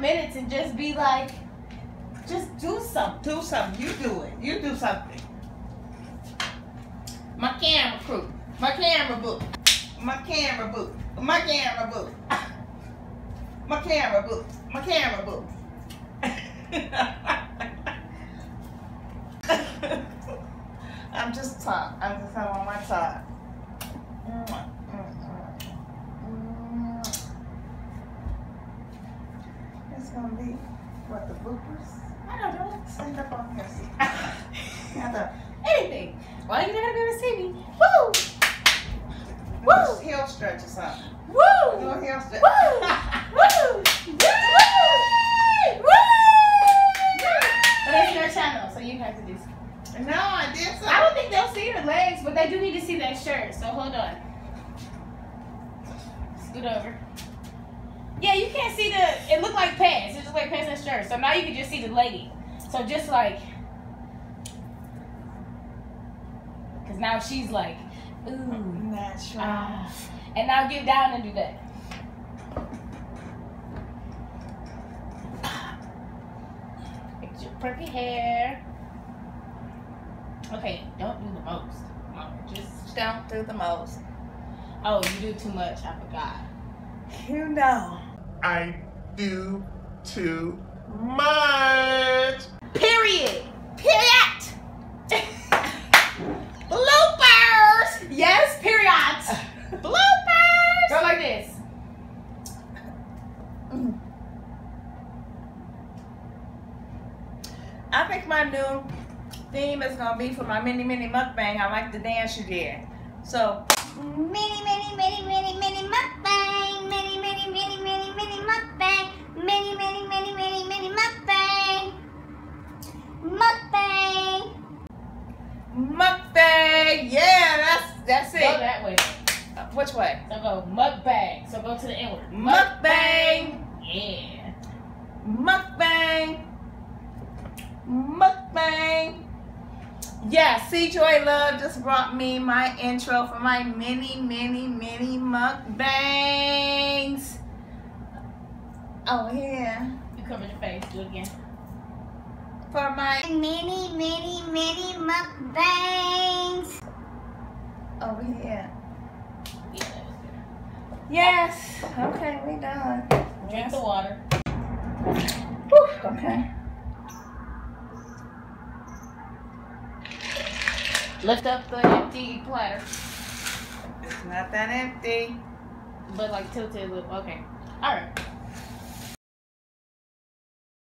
minutes and just be like, just do something. Do something. You do it. You do something. My camera crew. My camera book. My camera book. My camera book. My camera book. My camera book. I'm just tired. I'm just on my tired. It's gonna be what the bloopers. I don't know. Stand up on your seat. I thought anything. Why you not gonna be able to see me? Woo! Woo! Heel stretch or something. Woo! Do a heel stretch. Woo! Woo! Woo! Woo! But it's your channel, so you have to do something. No, I did something. I don't think they'll see your legs, but they do need to see that shirt. So hold on. Scoot over. Yeah, you can't see the. It looked like pants. It just like pants and shirt. So now you can just see the legging. So just like, cause now she's like, ooh, Natural. ah. And now get down and do that. Fix your perky hair. Okay, don't do the most. Just Don't do the most. oh, you do too much. I forgot. You know. I do too much. Period. Period. Bloopers. Yes, period. Bloopers. Go like this. I think my new theme is gonna be for my mini mini mukbang. I like the dance you did. So Mini, mini, mini, mini, mini mukbang. Yeah, that's that's it. Go that way. Uh, Which way? So go mukbang. So go to the inward. Mukbang, Yeah. mukbang, mukbang. Yeah, Cjoilove just brought me my intro for my mini, mini, mini mukbangs. Oh yeah, You covered your face. Do it again. for my Mini, mini, mini mukbangs. Oh, over here. Yeah, that was good. Yes. Okay, we done. Drink the water. Whew, okay. Lift up the empty platter. It's not that empty. But like tilted a little. Okay. All right.